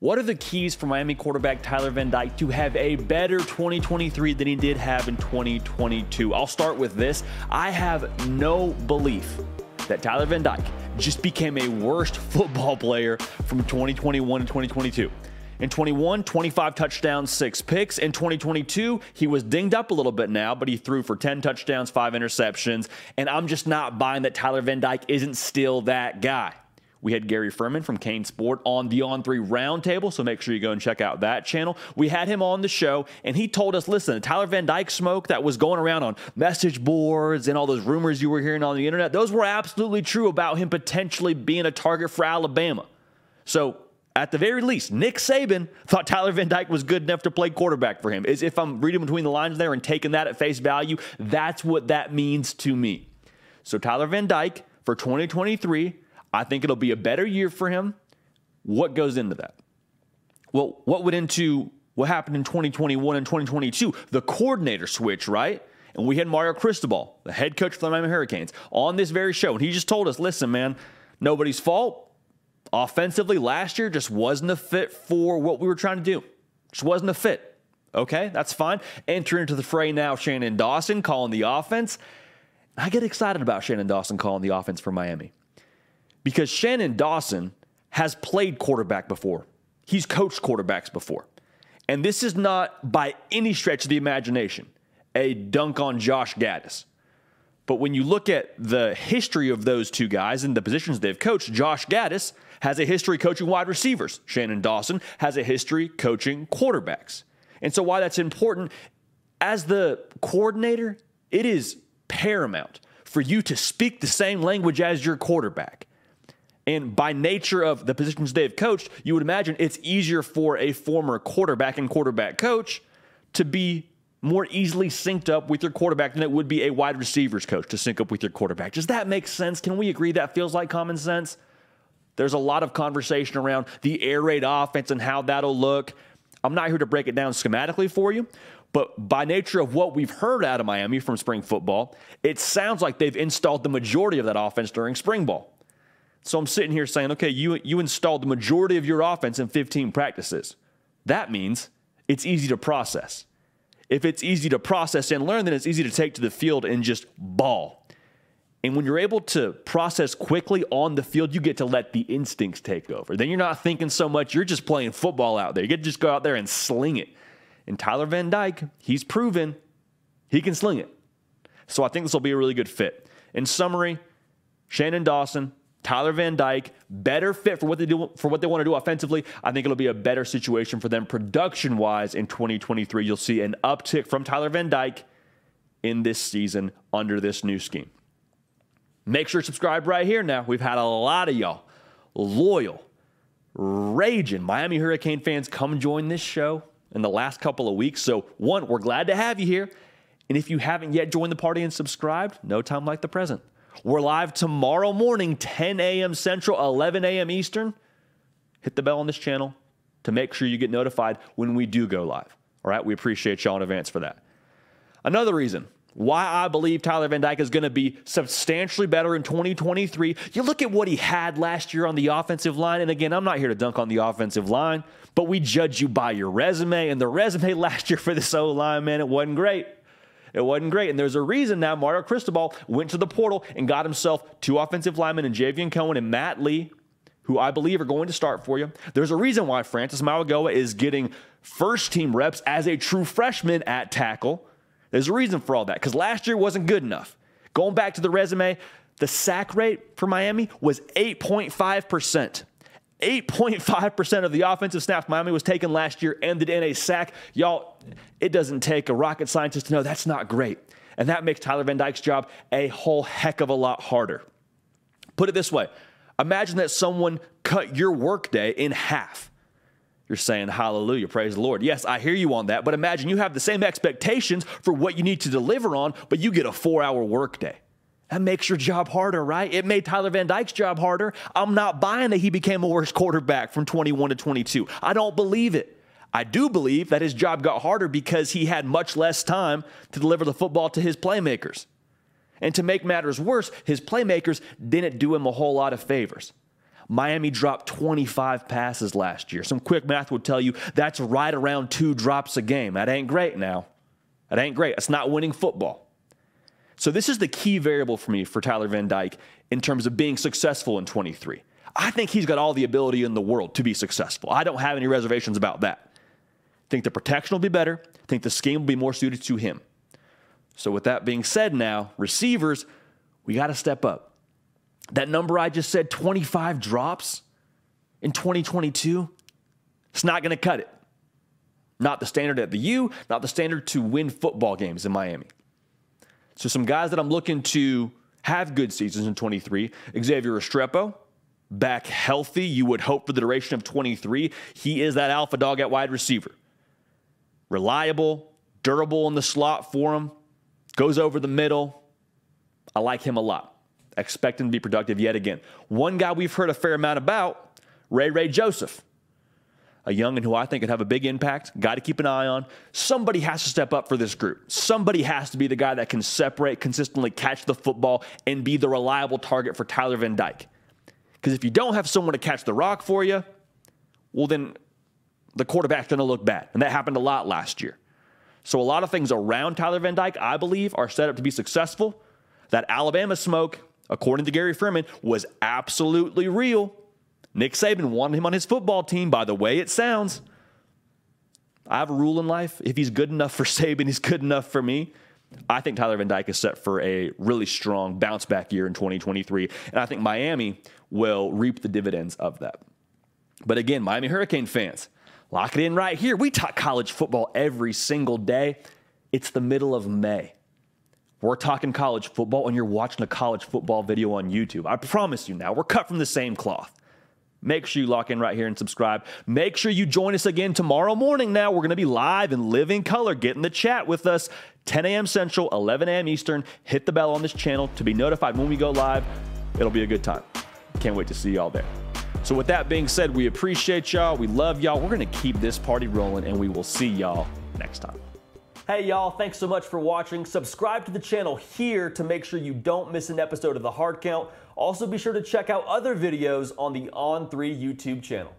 What are the keys for Miami quarterback Tyler Van Dyke to have a better 2023 than he did have in 2022? I'll start with this. I have no belief that Tyler Van Dyke just became a worse football player from 2021 to 2022. In 21, 25 touchdowns, six picks. In 2022, he was dinged up a little bit now, but he threw for 10 touchdowns, five interceptions. And I'm just not buying that Tyler Van Dyke isn't still that guy. We had Gary Ferman from CaneSport on the On3 Roundtable, so make sure you go and check out that channel. We had him on the show, and he told us, listen, the Tyler Van Dyke smoke that was going around on message boards and all those rumors you were hearing on the internet, those were absolutely true about him potentially being a target for Alabama. So at the very least, Nick Saban thought Tyler Van Dyke was good enough to play quarterback for him. Is if I'm reading between the lines there and taking that at face value, that's what that means to me. So Tyler Van Dyke for 2023 I think it'll be a better year for him. What goes into that? Well, what went into what happened in 2021 and 2022? The coordinator switch, right? And we had Mario Cristobal, the head coach for the Miami Hurricanes, on this very show. And he just told us listen, man, nobody's fault. Offensively, last year just wasn't a fit for what we were trying to do. Just wasn't a fit. Okay, that's fine. Enter into the fray now, Shannon Dawson calling the offense. I get excited about Shannon Dawson calling the offense for Miami because Shannon Dawson has played quarterback before. He's coached quarterbacks before. And this is not by any stretch of the imagination a dunk on Josh Gattis. But when you look at the history of those two guys and the positions they've coached, Josh Gattis has a history coaching wide receivers. Shannon Dawson has a history coaching quarterbacks. And so, why that's important, as the coordinator, it is paramount for you to speak the same language as your quarterback. And by nature of the positions they've coached, you would imagine it's easier for a former quarterback and quarterback coach to be more easily synced up with your quarterback than it would be a wide receivers coach to sync up with your quarterback. Does that make sense? Can we agree that feels like common sense? There's a lot of conversation around the air raid offense and how that'll look. I'm not here to break it down schematically for you, but by nature of what we've heard out of Miami from spring football, it sounds like they've installed the majority of that offense during spring ball. So I'm sitting here saying, okay, you, you installed the majority of your offense in 15 practices. That means it's easy to process. If it's easy to process and learn, then it's easy to take to the field and just ball. And when you're able to process quickly on the field, you get to let the instincts take over. Then you're not thinking so much, you're just playing football out there. You get to just go out there and sling it. And Tyler Van Dyke, he's proven he can sling it. So I think this will be a really good fit. In summary, Shannon Dawson, Tyler Van Dyke, better fit for what they do for what they want to do offensively. I think it'll be a better situation for them production wise in 2023. You'll see an uptick from Tyler Van Dyke in this season under this new scheme. Make sure to subscribe right here now. We've had a lot of y'all loyal, raging Miami Hurricane fans come join this show in the last couple of weeks. So, one, we're glad to have you here. And if you haven't yet joined the party and subscribed, no time like the present. We're live tomorrow morning, 10 a.m. Central, 11 a.m. Eastern. Hit the bell on this channel to make sure you get notified when we do go live. All right, we appreciate y'all in advance for that. Another reason why I believe Tyler Van Dyke is going to be substantially better in 2023. You look at what he had last year on the offensive line. And again, I'm not here to dunk on the offensive line, but we judge you by your resume. And the resume last year for this O line, man, it wasn't great. It wasn't great. And there's a reason now Mario Cristobal went to the portal and got himself two offensive linemen in Javion Cohen and Matt Lee, who I believe are going to start for you. There's a reason why Francis Mauigoa is getting first team reps as a true freshman at tackle. There's a reason for all that because last year wasn't good enough. Going back to the resume, the sack rate for Miami was 8.5%. 8.5% of the offensive snaps Miami was taken last year ended in a sack. Y'all, it doesn't take a rocket scientist to know that's not great. And that makes Tyler Van Dyke's job a whole heck of a lot harder. Put it this way imagine that someone cut your workday in half. You're saying, Hallelujah, praise the Lord. Yes, I hear you on that, but imagine you have the same expectations for what you need to deliver on, but you get a four hour workday. That makes your job harder, right? It made Tyler Van Dyke's job harder. I'm not buying that he became a worse quarterback from 21 to 22. I don't believe it. I do believe that his job got harder because he had much less time to deliver the football to his playmakers. And to make matters worse, his playmakers didn't do him a whole lot of favors. Miami dropped 25 passes last year. Some quick math would tell you that's right around two drops a game. That ain't great now. That ain't great. That's not winning football. So this is the key variable for me for Tyler Van Dyke in terms of being successful in 23. I think he's got all the ability in the world to be successful. I don't have any reservations about that. Think the protection will be better. Think the scheme will be more suited to him. So with that being said now, receivers, we got to step up. That number I just said, 25 drops in 2022, it's not going to cut it. Not the standard at the U, not the standard to win football games in Miami. So some guys that I'm looking to have good seasons in 23, Xavier Restrepo, back healthy. You would hope for the duration of 23. He is that alpha dog at wide receiver. Reliable, durable in the slot for him, goes over the middle. I like him a lot. Expect him to be productive yet again. One guy we've heard a fair amount about, Ray Ray Joseph a youngin who I think could have a big impact, guy to keep an eye on. Somebody has to step up for this group. Somebody has to be the guy that can separate, consistently catch the football, and be the reliable target for Tyler Van Dyke. Because if you don't have someone to catch the rock for you, well, then the quarterback's going to look bad. And that happened a lot last year. So a lot of things around Tyler Van Dyke, I believe, are set up to be successful. That Alabama smoke, according to Gary Ferman, was absolutely real. Nick Saban wanted him on his football team, by the way it sounds. I have a rule in life. If he's good enough for Saban, he's good enough for me. I think Tyler Van Dyke is set for a really strong bounce back year in 2023. And I think Miami will reap the dividends of that. But again, Miami Hurricane fans, lock it in right here. We talk college football every single day. It's the middle of May. We're talking college football, and you're watching a college football video on YouTube. I promise you now, we're cut from the same cloth. Make sure you lock in right here and subscribe. Make sure you join us again tomorrow morning. Now, we're going to be live and live in color. Get in the chat with us. 10 a.m. Central, 11 a.m. Eastern. Hit the bell on this channel to be notified when we go live. It'll be a good time. Can't wait to see y'all there. So, with that being said, we appreciate y'all. We love y'all. We're going to keep this party rolling, and we will see y'all next time. Hey y'all, thanks so much for watching. Subscribe to the channel here to make sure you don't miss an episode of The Hard Count. Also be sure to check out other videos on the On3 YouTube channel.